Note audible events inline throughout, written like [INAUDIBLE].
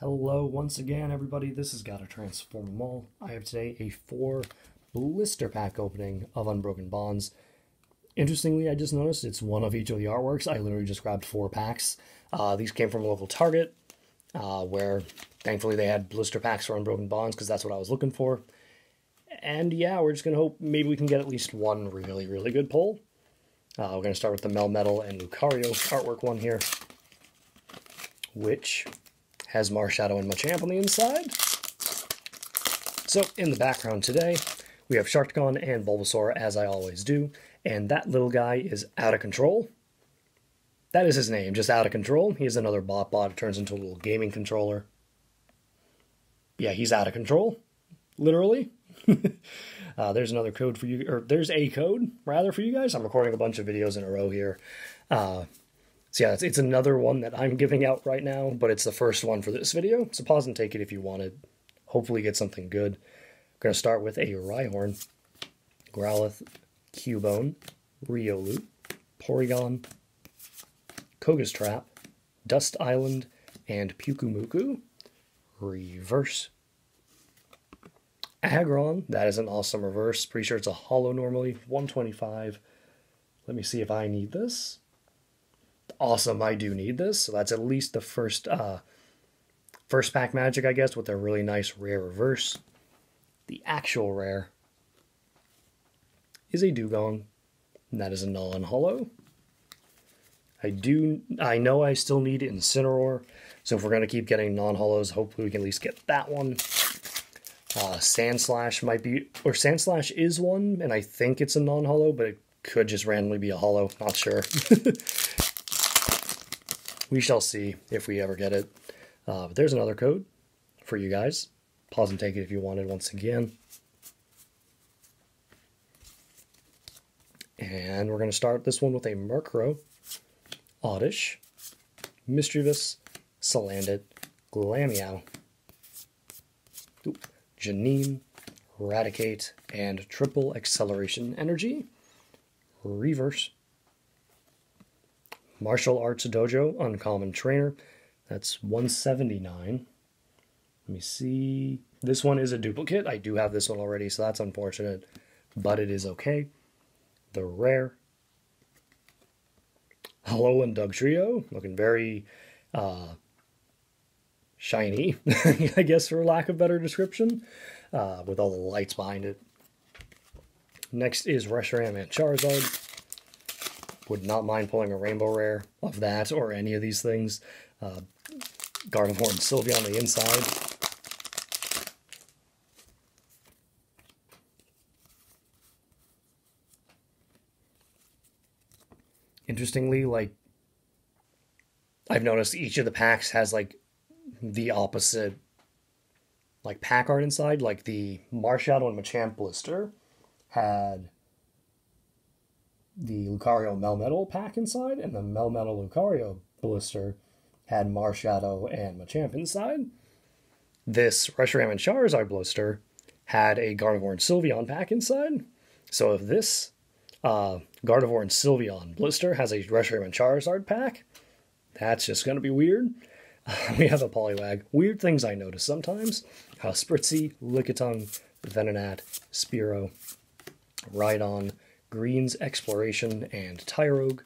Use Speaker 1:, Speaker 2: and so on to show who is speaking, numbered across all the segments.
Speaker 1: Hello once again, everybody. This has got to transform them all. I have today a four blister pack opening of Unbroken Bonds. Interestingly, I just noticed it's one of each of the artworks. I literally just grabbed four packs. Uh, these came from a local Target, uh, where thankfully they had blister packs for Unbroken Bonds because that's what I was looking for. And yeah, we're just going to hope maybe we can get at least one really, really good pull. Uh, we're going to start with the Melmetal and Lucario artwork one here, which has Marshadow and Machamp on the inside. So, in the background today, we have Sharkticon and Bulbasaur, as I always do, and that little guy is out of control. That is his name, just out of control. He is another bot bot. It turns into a little gaming controller. Yeah, he's out of control, literally. [LAUGHS] uh, there's another code for you, or there's a code, rather, for you guys. I'm recording a bunch of videos in a row here. Uh, so yeah, it's, it's another one that I'm giving out right now, but it's the first one for this video. So pause and take it if you want it. Hopefully get something good. I'm going to start with a Rhyhorn, Growlithe, Cubone, Riolu, Porygon, Koga's Trap, Dust Island, and Pyukumuku. Reverse. Aggron, that is an awesome reverse. Pretty sure it's a holo normally. 125. Let me see if I need this awesome, I do need this. So that's at least the first uh, first pack magic, I guess, with a really nice rare reverse. The actual rare is a Dewgong. and that is a null and holo. I do, I know I still need Incineroar, so if we're going to keep getting non-holos, hopefully we can at least get that one. Uh, Sandslash might be, or Sandslash is one, and I think it's a non-holo, but it could just randomly be a holo, not sure. [LAUGHS] we shall see if we ever get it. Uh, but there's another code for you guys. Pause and take it if you wanted once again. And we're going to start this one with a Murkrow, Oddish, Misdreavus, Salandit, Glameow, Janine, Raticate, and Triple Acceleration Energy. Reverse. Martial Arts Dojo, Uncommon Trainer. That's 179. Let me see. This one is a duplicate. I do have this one already, so that's unfortunate, but it is okay. The rare. Hello and Dugtrio, looking very uh, shiny, [LAUGHS] I guess, for lack of better description, uh, with all the lights behind it. Next is Reshiram and Charizard. Would not mind pulling a rainbow rare of that or any of these things. Uh, Gardevoir Sylveon on the inside. Interestingly, like I've noticed each of the packs has like the opposite like pack art inside. Like the Marshadow and Machamp blister had the Lucario Melmetal pack inside, and the Melmetal Lucario blister had Marshadow and Machamp inside. This Reshiram and Charizard blister had a Gardevoir and Sylveon pack inside. So if this uh, Gardevoir and Sylveon blister has a Reshiram and Charizard pack, that's just going to be weird. [LAUGHS] We have a Poliwag. Weird things I notice sometimes. Uh, Spritzee, Lickitung, Venonat, Spearow, Rhydon, Green's Exploration, and Tyrogue.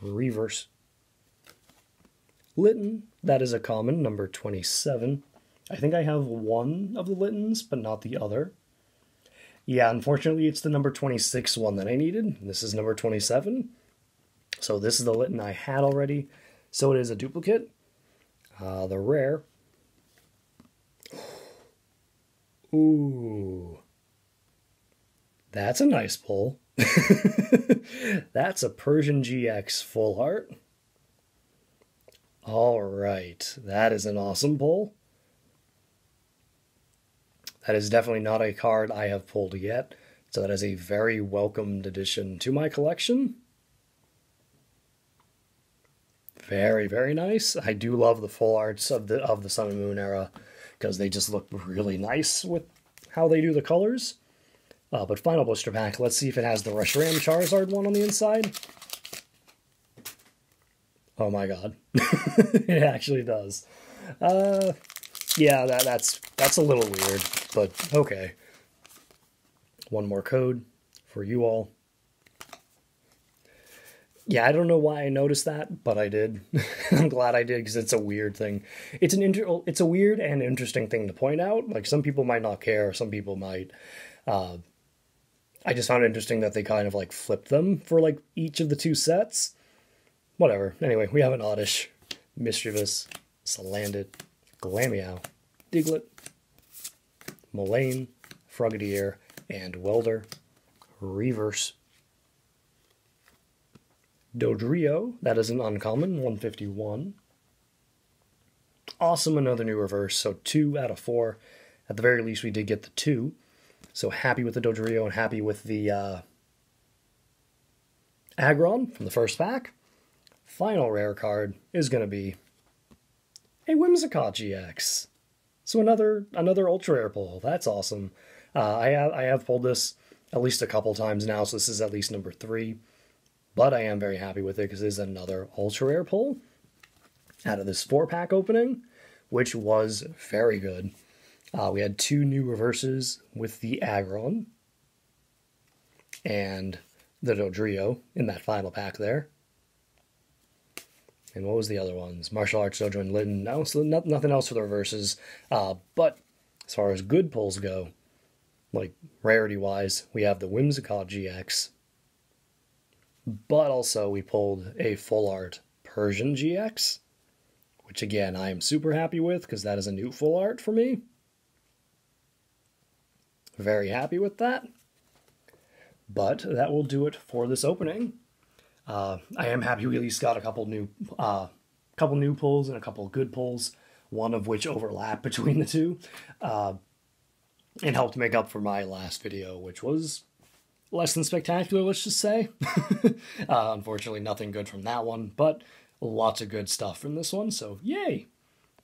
Speaker 1: Reverse. Litten, that is a common, number 27. I think I have one of the Littens, but not the other. Yeah, unfortunately, it's the number 26 one that I needed. This is number 27. So this is the Litten I had already. So it is a duplicate. Uh, the rare. Ooh. That's a nice pull. [LAUGHS] That's a Persian GX full art. All right, that is an awesome pull. That is definitely not a card I have pulled yet, so that is a very welcomed addition to my collection. Very, very nice. I do love the full arts of the of the Sun and Moon era because they just look really nice with how they do the colors. Uh, but final booster pack, let's see if it has the Reshiram Charizard one on the inside. Oh my god. [LAUGHS] it actually does. uh, yeah, that, that's that's a little weird, but okay. One more code for you all. Yeah, I don't know why I noticed that, but I did. [LAUGHS] I'm glad I did because it's a weird thing. It's an inter- it's a weird and interesting thing to point out. Like some people might not care, some people might. Uh, I just found it interesting that they kind of like flipped them for like each of the two sets. Whatever. Anyway, we have an Oddish, Misdreavus, Salandit, Glameow, Diglett, Molayne, Frogadier, and Welder. Reverse. Dodrio, that is an uncommon, 151. Awesome, another new reverse, so two out of four. At the very least, we did get the two. So happy with the Dodrio and happy with the uh, Aggron from the first pack. Final rare card is going to be a Whimsicott GX. So another another ultra rare pull. That's awesome. Uh, I have I have pulled this at least a couple times now, so this is at least number three. But I am very happy with it because it is another ultra rare pull out of this four pack opening, which was very good. Uh, we had two new reverses with the Aggron and the Dodrio in that final pack there. And what was the other ones? Martial Arts Dojo and Litten. No, so nothing else for the reverses. Uh, but as far as good pulls go, like rarity wise, we have the Whimsicott GX. But also we pulled a full art Persian GX, which again I am super happy with because that is a new full art for me. Very happy with that. But that will do it for this opening. Uh, I am happy we at least got a couple new, uh, couple new pulls and a couple good pulls. One of which overlap [LAUGHS] between the two, uh, and helped make up for my last video, which was less than spectacular. Let's just say. [LAUGHS] Uh, unfortunately, nothing good from that one, but lots of good stuff from this one. So yay!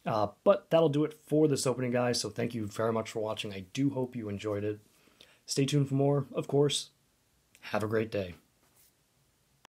Speaker 1: Uh, but that'll do it for this opening, guys. So thank you very much for watching. I do hope you enjoyed it. Stay tuned for more, of course. Have a great day.